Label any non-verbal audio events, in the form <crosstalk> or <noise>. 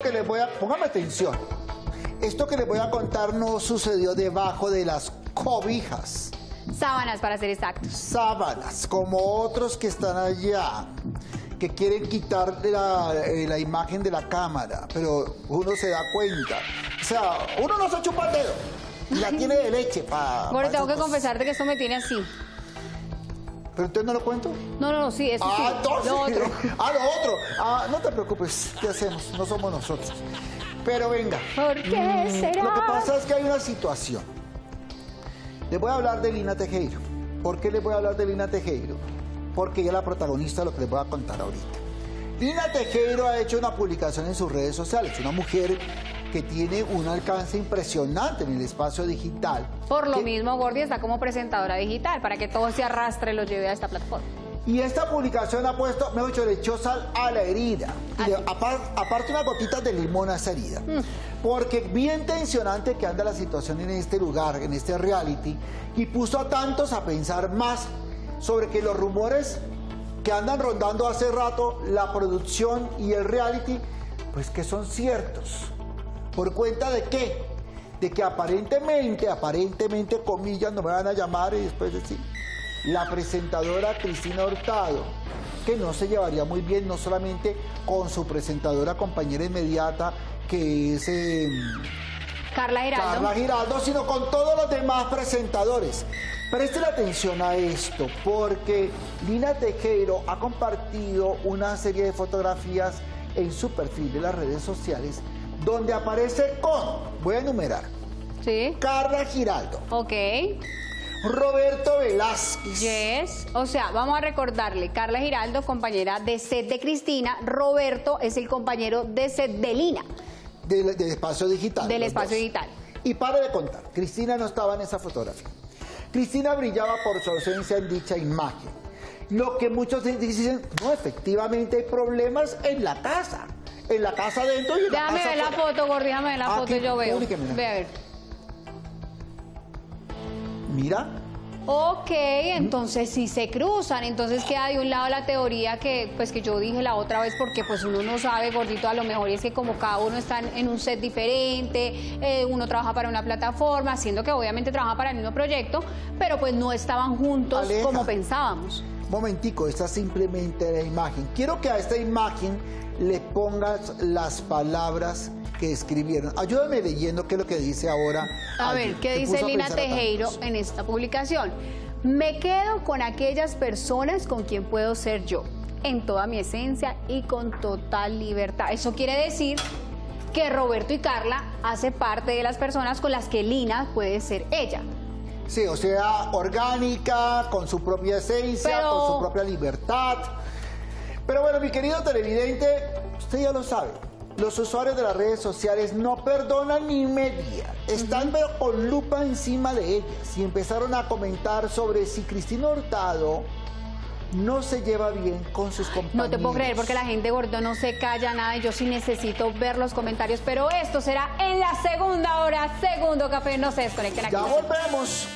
que les voy a, póngame atención. Esto que les voy a contar no sucedió debajo de las cobijas, Sábanas, para ser exactos. sábanas, como otros que están allá, que quieren quitar la, eh, la imagen de la cámara, pero uno se da cuenta. O sea, uno no se chupa el dedo, la tiene de leche para... Bueno, tengo que confesarte que esto me tiene así. ¿Pero entonces no lo cuento? No, no, no, sí, eso Ah, sí. entonces. Lo otro. <laughs> Ah, lo otro. Ah, no te preocupes, ¿qué hacemos? No somos nosotros. Pero venga. ¿Por qué Mm, será? Lo que pasa es que hay una situación. Les voy a hablar de Lina Tejero. ¿Por qué les voy a hablar de Lina Tejero? Porque ella es la protagonista de lo que les voy a contar ahorita. Lina Tejero ha hecho una publicación en sus redes sociales. Una mujer que tiene un alcance impresionante en el espacio digital. Por lo que- mismo, Gordy está como presentadora digital, para que todo se arrastre y lo lleve a esta plataforma. Y esta publicación ha puesto, mejor dicho, le echó sal a la herida. Y le- apar- aparte unas gotitas de limón a esa herida. Porque bien tensionante que anda la situación en este lugar, en este reality, y puso a tantos a pensar más sobre que los rumores que andan rondando hace rato, la producción y el reality, pues que son ciertos. ¿Por cuenta de qué? De que aparentemente, aparentemente, comillas, no me van a llamar y después decir, la presentadora Cristina Hurtado, que no se llevaría muy bien no solamente con su presentadora compañera inmediata, que es eh, Carla Giraldo. Carla Giraldo, sino con todos los demás presentadores. Presten atención a esto, porque Lina Tejero ha compartido una serie de fotografías en su perfil de las redes sociales, donde aparece con, voy a enumerar, Sí. Carla Giraldo, Ok. Roberto Velázquez, Yes. O sea, vamos a recordarle, Carla Giraldo, compañera de set de Cristina, Roberto es el compañero de set de Lina, del, del espacio digital. del espacio dos. digital. Y pare de contar, Cristina no estaba en esa fotografía. Cristina brillaba por su ausencia en dicha imagen. Lo que muchos dicen, no, efectivamente hay problemas en la casa. En la casa dentro y en la Déjame casa ver la afuera. foto, Gordy, déjame ver la Aquí, foto y yo veo. públicamela. Ve a ver. Mira, Ok, entonces si se cruzan, entonces queda de un lado la teoría que pues que yo dije la otra vez porque pues uno no sabe, gordito, a lo mejor es que como cada uno está en un set diferente, eh, uno trabaja para una plataforma, siendo que obviamente trabaja para el mismo proyecto, pero pues no estaban juntos Aleja. como pensábamos. Momentico, esta es simplemente la imagen. Quiero que a esta imagen le pongas las palabras que escribieron. Ayúdame leyendo qué es lo que dice ahora. A ver, ¿qué dice Lina Tejero en esta publicación? Me quedo con aquellas personas con quien puedo ser yo, en toda mi esencia y con total libertad. Eso quiere decir que Roberto y Carla hace parte de las personas con las que Lina puede ser ella. Sí, o sea, orgánica, con su propia esencia, Pero- con su propia libertad. Pero bueno, mi querido televidente, usted ya lo sabe. Los usuarios de las redes sociales no perdonan ni media. Están pero con lupa encima de ellas y empezaron a comentar sobre si Cristina Hurtado no se lleva bien con sus compañeros. No te puedo creer porque la gente gordo no se calla nada y yo sí necesito ver los comentarios, pero esto será en la segunda hora, segundo café, no se desconecten aquí. Ya volvemos.